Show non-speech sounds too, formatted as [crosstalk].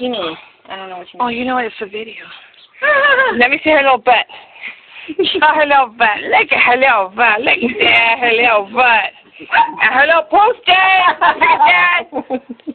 skinny. I don't know what you Oh, you know? It's a video. [laughs] Let me see her little butt. [laughs] Show her little butt. Look at her little butt. Look at her little butt. And her little poster. Look at that. [laughs]